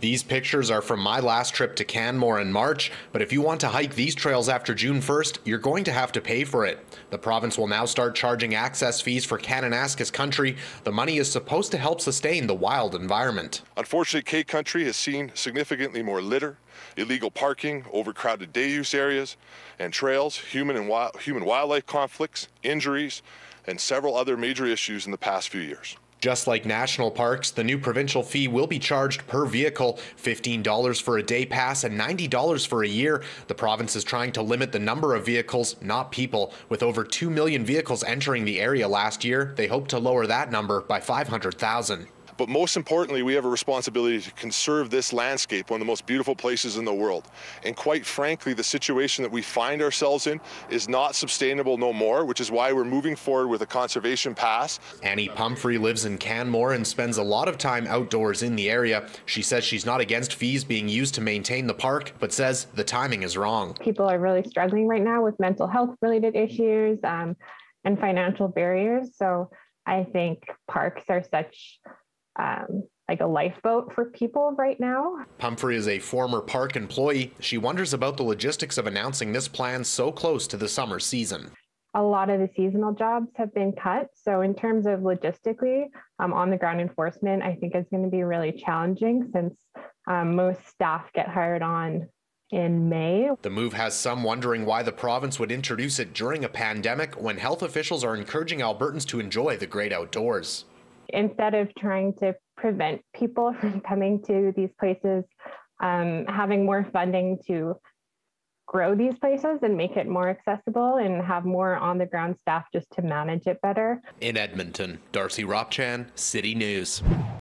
These pictures are from my last trip to Canmore in March, but if you want to hike these trails after June 1st, you're going to have to pay for it. The province will now start charging access fees for Kananaskis country. The money is supposed to help sustain the wild environment. Unfortunately, K Country has seen significantly more litter, illegal parking, overcrowded day use areas, and trails, human and human wildlife conflicts, injuries, and several other major issues in the past few years. Just like national parks, the new provincial fee will be charged per vehicle $15 for a day pass and $90 for a year. The province is trying to limit the number of vehicles, not people. With over 2 million vehicles entering the area last year, they hope to lower that number by 500,000. But most importantly, we have a responsibility to conserve this landscape, one of the most beautiful places in the world. And quite frankly, the situation that we find ourselves in is not sustainable no more, which is why we're moving forward with a conservation pass. Annie Pumphrey lives in Canmore and spends a lot of time outdoors in the area. She says she's not against fees being used to maintain the park, but says the timing is wrong. People are really struggling right now with mental health related issues um, and financial barriers. So I think parks are such um, like a lifeboat for people right now. Pumphrey is a former park employee. She wonders about the logistics of announcing this plan so close to the summer season. A lot of the seasonal jobs have been cut. So, in terms of logistically, um, on the ground enforcement, I think it's going to be really challenging since um, most staff get hired on in May. The move has some wondering why the province would introduce it during a pandemic when health officials are encouraging Albertans to enjoy the great outdoors instead of trying to prevent people from coming to these places, um, having more funding to grow these places and make it more accessible and have more on the ground staff just to manage it better. In Edmonton, Darcy Ropchan, City News.